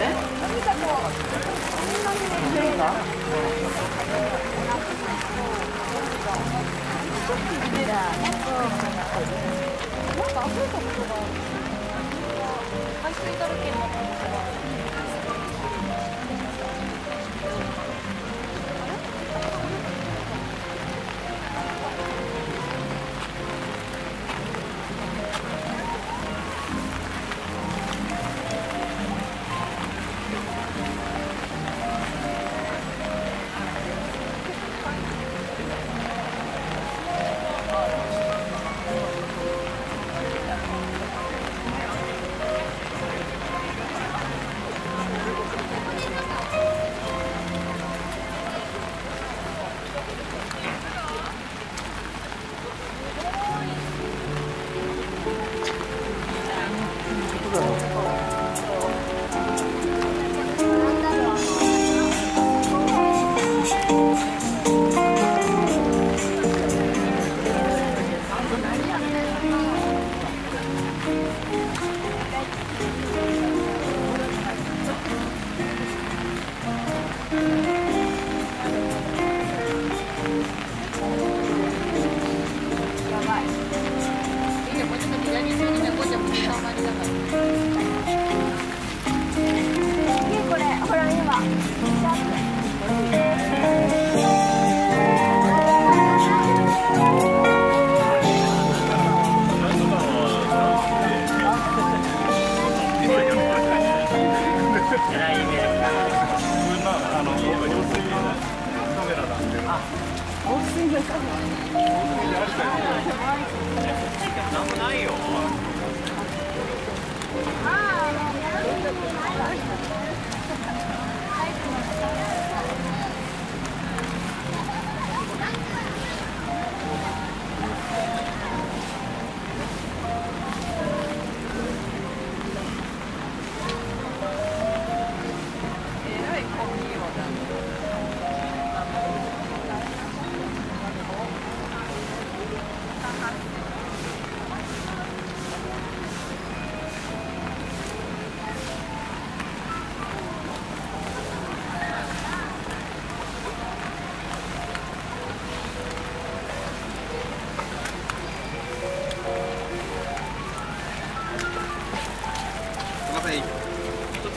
ね。なんか溢れたことがある。海水だらけになったこすが。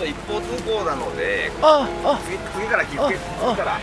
一方通行なので、次次から気付け、次から。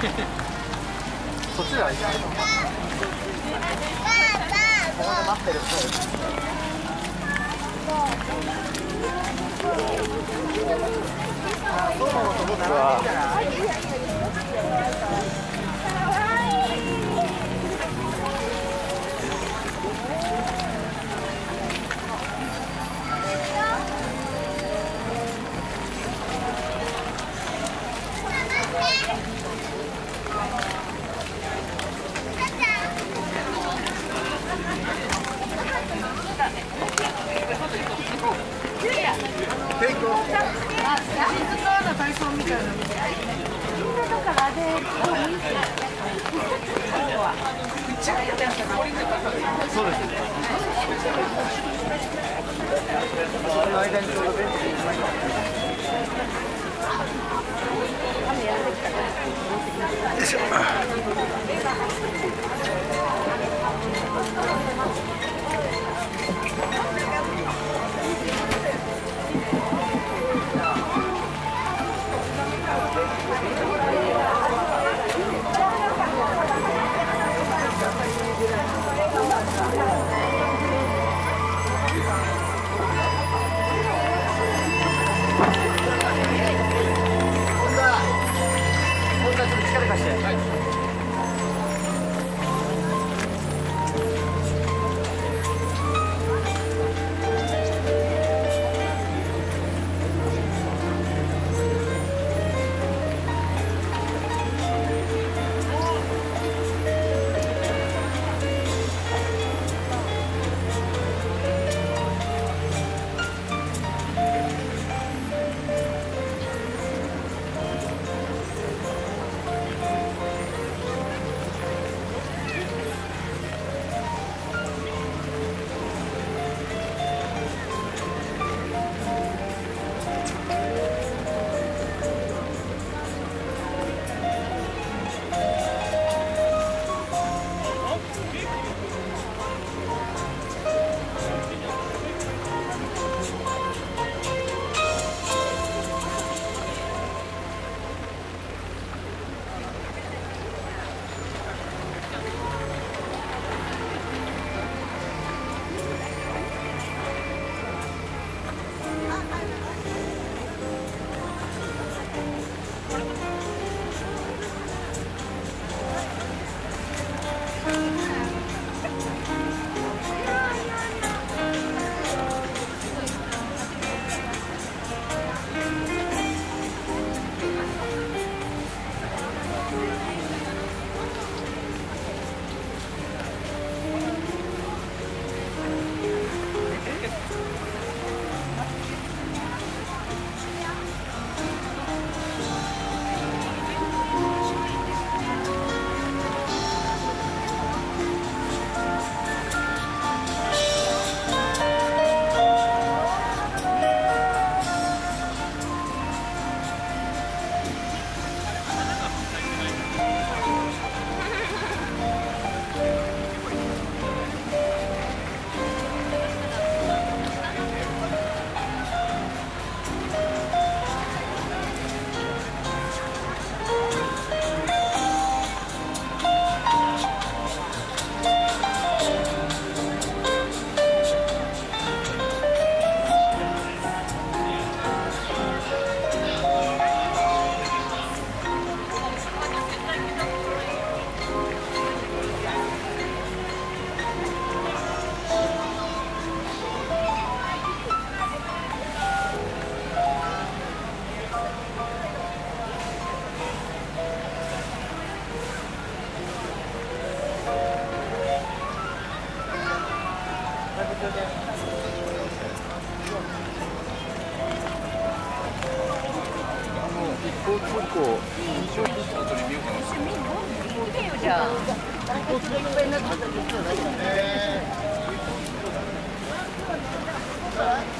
そっちではいかないのここで待ってる僕は天候静かそうです。ねよいしょ結構印象的な取り見ようかな。見てよじゃあえー